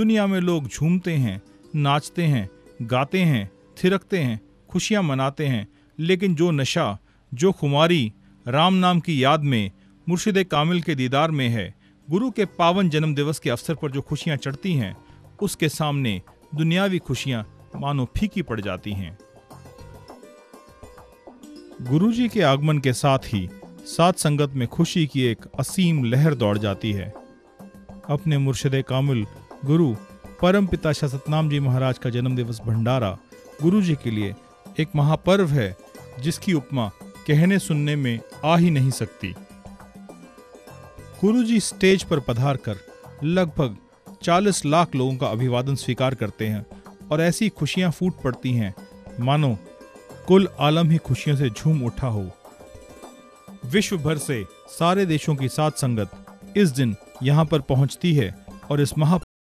दुनिया में लोग झूमते हैं, नाचते हैं, गाते हैं, थिरकते हैं, खुशियाँ मनाते हैं, लेकिन जो नशा, जो खुमारी राम नाम की याद में, मुर्शिद कामिल के दीदार में है, गुरु के पावन जन्म दिवस के अवसर पर जो खुशियाँ चढ़ती हैं, उसके सामने दुनियावी खुशियाँ मानो फीकी पड़ जाती हैं। गुरुजी के आगमन के साथ ही सात संगत में खुशी की एक असीम लहर दौड़ जाती है। अपने मुर्शिद कामिल गुरु, परम पिता शाह सतनाम जी महाराज का जन्म दिवस भंडारा गुरु जी के लिए एक महापर्व है, जिसकी उपमा कहने सुनने में आ ही नहीं सकती। गुरु जी स्टेज पर पधार कर लगभग 40 लाख लोगों का अभिवादन स्वीकार करते हैं और ऐसी खुशियाँ फूट पड़ती हैं, मानो कुल आलम ही खुशियों से झूम उठा हो। विश्व भर से सारे देशों की सात संगत इस दिन यहाँ पर पहुँचती है और इस महा